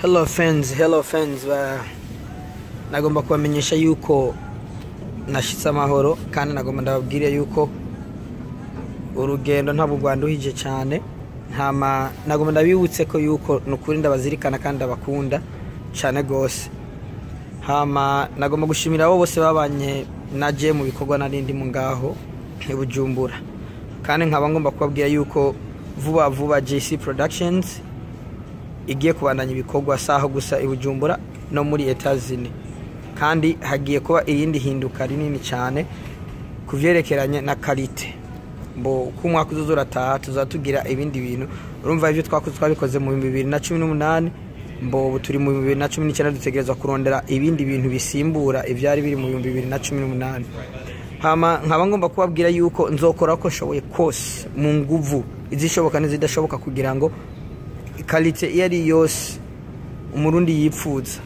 hello friends hello ba nagomba kubamenyesha yuko nashitse amahoro kandi nagomba ndababwire yuko urugendo ntabwo rwanduhije cyane. Ntama nagomba ndabibutse ko yuko ni ukuri ndabazirikana kandi ndabakunda cyane rwose. Nagomba gushimira abo bose babanye naje mu bikorwa narindi mu ngaho i bujumbura. Kandi nkaba ngomba kubabwira yuko vuba vuba jc productions igiye kubandanya ibikorwa saho gusa i bujumbura no muri etazini kandi hagiye kuba irindi hinduka rinini cyane ku byerekeranye na karite mbo uko umwaka uzuza urataha tuzaba tugira ibindi bintu. Urumva ibyo twakoze twabikoze mu bibiri na cumi n'umunani. Mbo turi mu bibiri na cumi n'icyenda dutegereza kurondera ibindi bintu bisimbura ibyari biri mu bihumbi bibiri na cumi n'umunani. Nkaba ngomba kubabwira yuko nzokora ko nshoboye kose mu nguvu izishoboka n'izidashoboka kugira ngo karite iyo ari yose. Umurundi yipfuza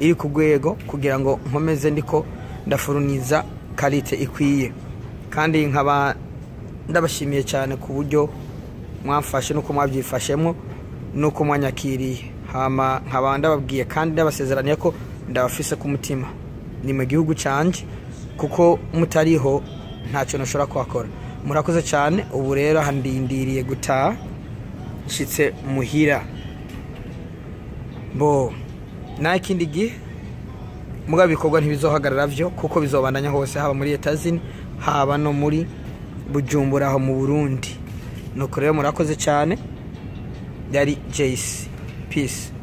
iri ku rwego kugira ngo nkomeze ndiko ndafuruniza karite ikwiye. Kandi nkaba ndabashimiye cyane ku buryo mwamfashe nuko mwabyifashemo nuko mwanyakiriye. Nkaba ndababwiye kandi ndabasezeraniye ko ndabafise ku mutima. Ni mu gihugu cyanjye kuko mutariho ntacyo nashobora kuhakora. Murakoze cyane ubu rero handindiriye gutaha. Nshyitse muhira. Bo nta kindi gihe muga bikorwa ntibizohagarara byo kuko bizobandanya hose haba muri etazini haba no muri bujumbura aho mu burundi. Nuko rero murakoze cyane yari jayisi peace.